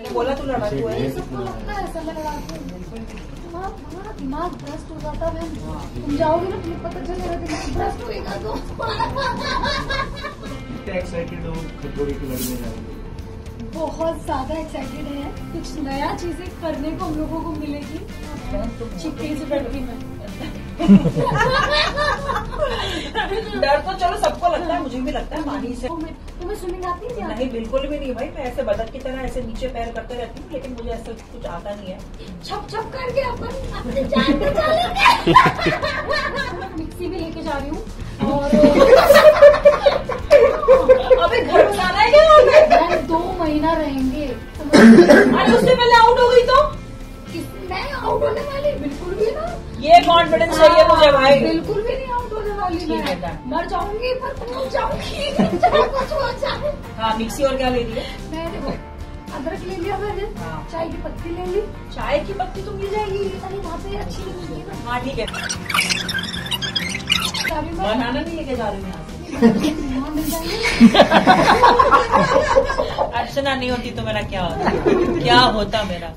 मैंने बोला तू लड़ाकू है सबको लगता है। लड़ाकू हूँ। दिमाग भ्रष्ट हो जाता है। तुम जाओगे ना तुम्हें पता चलेगा दिमाग भ्रष्ट होएगा तो। कितने एक्साइटेड हो खतरों की लड़ने जाएँगे बहुत ज़्यादा एक्साइटेड है। कुछ नया चीज़ें करने को हम लोगों को मिलेगी। चिट्ठी से डरती मैं। डर तो चलो सबको लगता है मुझे भी लगता है पानी से। तुम्हें स्विमिंग आती है नहीं बिल्कुल भी नहीं भाई मैं ऐसे बदक की तरह ऐसे नीचे पैर करते रहती हूँ लेकिन मुझे ऐसा कुछ आता नहीं है। छप छप करके अपन मिक्सी भी लेके जा रही हूँ और अबे घर बनाना है क्या दो महीना रहेंगे। अरे उससे पहले आउट हो गई तो? मैं आउट होने वाली बिल्कुल भी ना। ये कॉन्फिडेंस चाहिए मुझे भाई। बिल्कुल भी वाली मैं मर जाऊँगी पर पहुँच जाऊँगी। कुछ हाँ मिक्सी और क्या ले रही है? मैं देखो अदरक ले लिया मैंने हाँ। चाय की पत्ती ले ली। चाय की पत्ती तो मिल जाएगी। अरे वहाँ पे अच्छी हाँ। ठीक है। बनाना नहीं लेके जा रही हूँ अर्चना नहीं होती तो मेरा क्या होता? क्या होता मेरा?